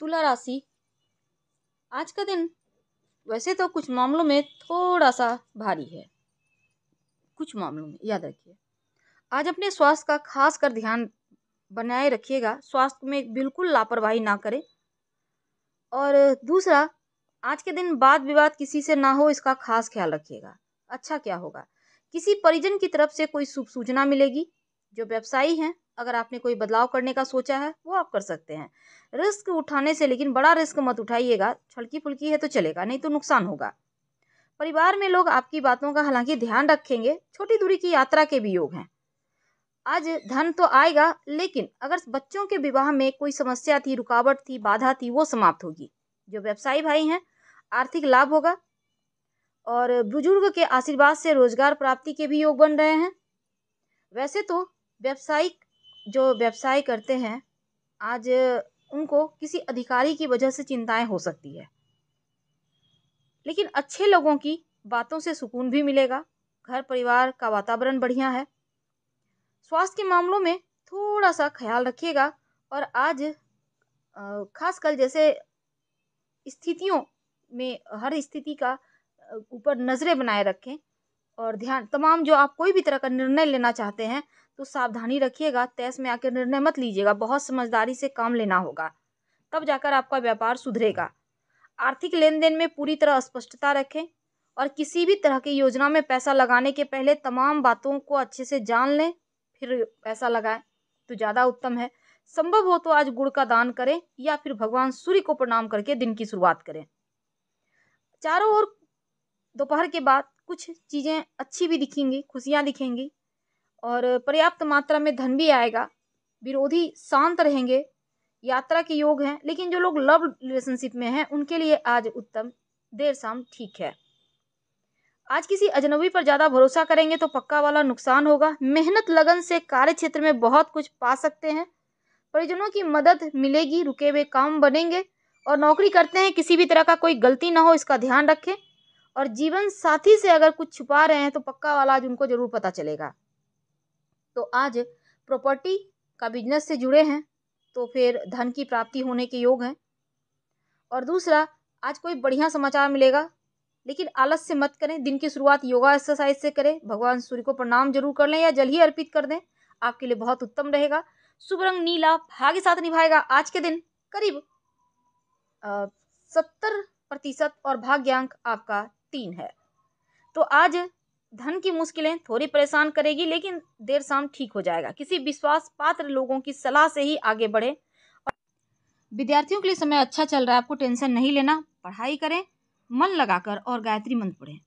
तुला राशि। आज का दिन वैसे तो कुछ मामलों में थोड़ा सा भारी है। कुछ मामलों में, याद रखिए। आज अपने स्वास्थ्य का खास कर ध्यान बनाए रखिएगा। स्वास्थ्य में बिल्कुल लापरवाही ना करें। और दूसरा, आज के दिन वाद विवाद किसी से ना हो, इसका खास ख्याल रखिएगा। अच्छा क्या होगा? किसी परिजन की तरफ़ से कोई शुभ सूचना मिलेगी? जो व्यवसायी हैं अगर आपने कोई बदलाव करने का सोचा है, वो आप कर सकते हैं। रिस्क उठाने से लेकिन बड़ा रिस्क मत उठाइएगा छलकी फुल्की है तो चलेगा, नहीं तो नुकसान होगा। परिवार में लोग आपकी बातों का हालाँकि ध्यान रखेंगे, छोटी दूरी की यात्रा के भी योग हैं। आज धन तो आएगा, लेकिन अगर बच्चों के विवाह में कोई समस्या थी, रुकावट थी, बाधा थी, वो समाप्त होगी। जो व्यवसायी भाई हैं, आर्थिक लाभ होगा और बुज़ुर्ग के आशीर्वाद से रोज़गार प्राप्ति के भी योग बन रहे हैं। वैसे तो व्यवसायिक जो व्यवसाय करते हैं, आज उनको किसी अधिकारी की वजह से चिंताएँ हो सकती है। लेकिन अच्छे लोगों की बातों से सुकून भी मिलेगा। घर परिवार का वातावरण बढ़िया है। स्वास्थ्य के मामलों में थोड़ा सा ख्याल रखिएगा और आज खास कर जैसे स्थितियों में हर स्थिति का ऊपर नज़रें बनाए रखें। और ध्यान, तमाम जो आप कोई भी तरह का निर्णय लेना चाहते हैं तो सावधानी रखिएगा तैस में आकर निर्णय मत लीजिएगा, बहुत समझदारी से काम लेना होगा, तब जाकर आपका व्यापार सुधरेगा। आर्थिक लेन देन में पूरी तरह स्पष्टता रखें और किसी भी तरह की योजना में पैसा लगाने के पहले तमाम बातों को अच्छे से जान लें, फिर पैसा लगाएँ तो ज़्यादा उत्तम है। संभव हो तो आज गुड़ का दान करें या फिर भगवान सूर्य को प्रणाम करके दिन की शुरुआत करें। चारों ओर दोपहर के बाद कुछ चीज़ें अच्छी भी दिखेंगी, खुशियाँ दिखेंगी और पर्याप्त मात्रा में धन भी आएगा। विरोधी शांत रहेंगे, यात्रा के योग हैं, लेकिन जो लोग लव रिलेशनशिप में हैं, उनके लिए आज उत्तम, देर शाम ठीक है। आज किसी अजनबी पर ज़्यादा भरोसा करेंगे तो पक्का वाला नुकसान होगा। मेहनत, लगन से कार्य क्षेत्र में बहुत कुछ पा सकते हैं। परिजनों की मदद मिलेगी, रुके हुए काम बनेंगे और नौकरी करते हैं, किसी भी तरह का कोई गलती ना हो, इसका ध्यान रखें। और जीवन साथी से अगर कुछ छुपा रहे हैं तो पक्का वाला आज उनको ज़रूर पता चलेगा। तो आज प्रॉपर्टी का बिज़नेस से जुड़े हैं तो फिर धन की प्राप्ति होने के योग हैं। और दूसरा, आज कोई बढ़िया समाचार मिलेगा, लेकिन आलस से मत करें, दिन की शुरुआत योगा एक्सरसाइज से करें, भगवान सूर्य को प्रणाम ज़रूर कर लें या जल ही अर्पित कर दें, आपके लिए बहुत उत्तम रहेगा। शुभ रंग नीला भाग्य साथ निभाएगा आज के दिन, करीब सत्तर प्रतिशत और भाग्यांक आपका तीन है। तो आज धन की मुश्किलें थोड़ी परेशान करेगी, लेकिन देर शाम ठीक हो जाएगा। किसी विश्वास पात्र लोगों की सलाह से ही आगे बढ़े। विद्यार्थियों के लिए समय अच्छा चल रहा है। आपको टेंशन नहीं लेना। पढ़ाई करें, मन लगाकर और गायत्री मंत्र पढ़ें।